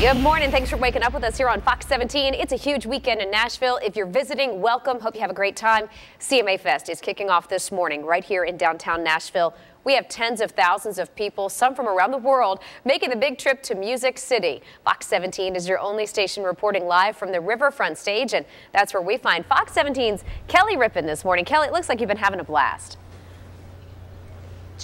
Good morning. Thanks for waking up with us here on Fox 17. It's a huge weekend in Nashville. If you're visiting, welcome. Hope you have a great time. CMA Fest is kicking off this morning right here in downtown Nashville. We have tens of thousands of people, some from around the world, making the big trip to Music City. Fox 17 is your only station reporting live from the Riverfront stage, and that's where we find Fox 17's Kelly Rippin this morning. Kelly, it looks like you've been having a blast.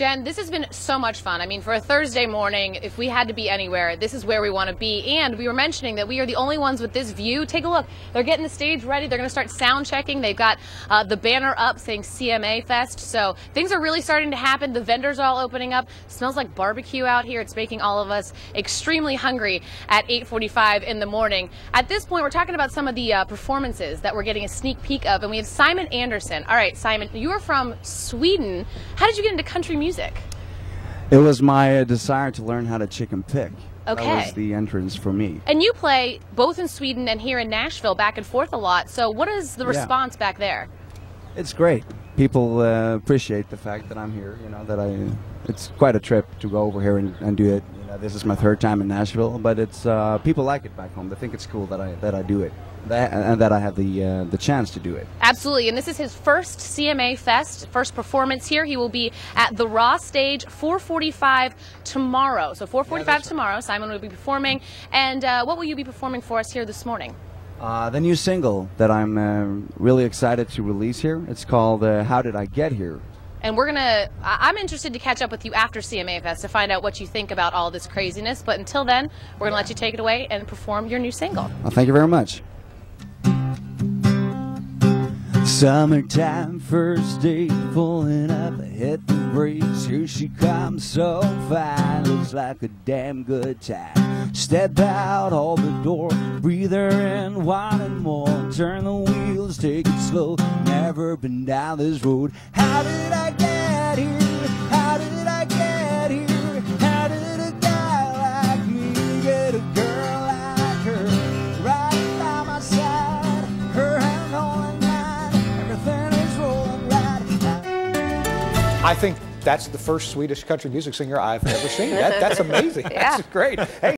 Jen, this has been so much fun. I mean, for a Thursday morning, if we had to be anywhere, this is where we want to be. And we were mentioning that we are the only ones with this view. Take a look. They're getting the stage ready. They're going to start sound checking. They've got uh, the banner up saying CMA Fest. So things are really starting to happen. The vendors are all opening up. smells like barbecue out here. It's making all of us extremely hungry at 8:45 in the morning. At this point, we're talking about some of the uh, performances that we're getting a sneak peek of, and we have Simon Andersson. All right, Simon, you are from Sweden. How did you get into country music? It was my uh, desire to learn how to chicken pick. Okay. That was the entrance for me. And you play both in Sweden and here in Nashville back and forth a lot. So what is the Yeah. response back there? It's great. People uh, appreciate the fact that I'm here. You know that I. It's quite a trip to go over here and, and do it. You know, this is my third time in Nashville, but it's uh, people like it back home. They think it's cool that I that I do it, that, and that I have the uh, the chance to do it. Absolutely. And this is his first CMA Fest, first performance here. He will be at the Raw stage 445 tomorrow. So 445 tomorrow, Simon will be performing. And uh, what will you be performing for us here this morning? Uh, the new single that I'm uh, really excited to release here. It's called uh, "How Did I Get Here." And we're going to, I'm interested to catch up with you after CMA Fest to find out what you think about all this craziness. But until then, we're going to let you take it away and perform your new single. Well, thank you very much. Summertime, first date, pulling up, hit the brakes. Here she comes, so fine, looks like a damn good time. Step out, hold the door, breathe her in, wanting more. Turn the wheels, take it slow. Never been down this road. How did I get here? How did I get here? How did a guy like me get a girl like her? Right by my side, her hand holding mine, everything is rolling right. I think that's the first Swedish country music singer I've ever seen. That, that's amazing. Yeah. That's great. Hey.